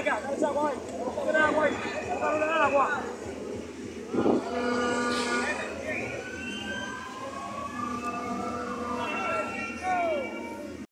acá, cabeza, guay. Cabeza, guay. Cabeza.